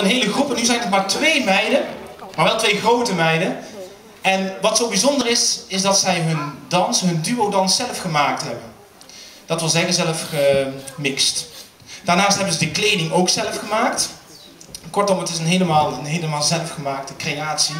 een hele groep en nu zijn het maar twee meiden, maar wel twee grote meiden. En wat zo bijzonder is, is dat zij hun dans, hun duo-dans zelf gemaakt hebben. Dat wil zeggen zelf gemixt. Daarnaast hebben ze de kleding ook zelf gemaakt. Kortom, het is een helemaal, een helemaal zelfgemaakte creatie.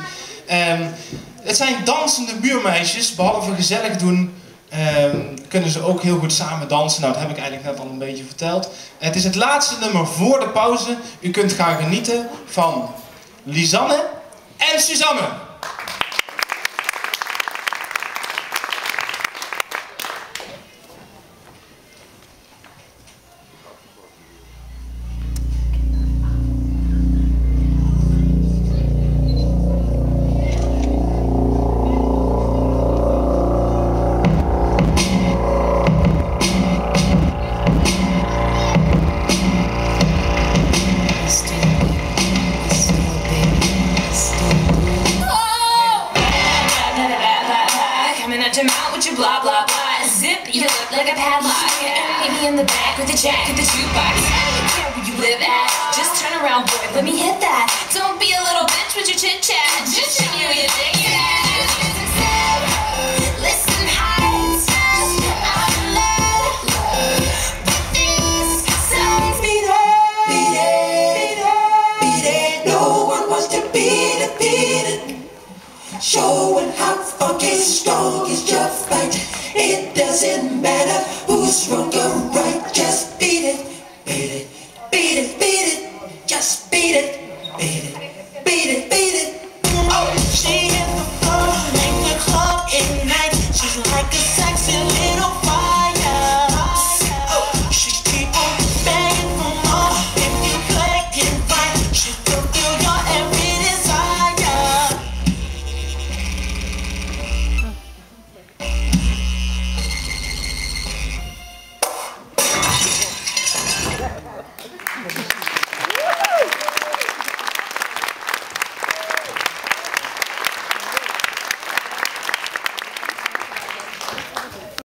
Um, het zijn dansende buurmeisjes, behalve gezellig doen, um, kunnen ze ook heel goed samen dansen. Nou, dat heb ik eigenlijk net al een beetje verteld. Het is het laatste nummer voor de pauze. U kunt gaan genieten van Lisanne en Suzanne. Blah blah blah. Zip you look like a padlock. Maybe in the back with the jack of the jukebox. I don't care where you live at. Just turn around, boy. Let me hit that. Don't showing how funky strong is just right. It doesn't matter who's wrong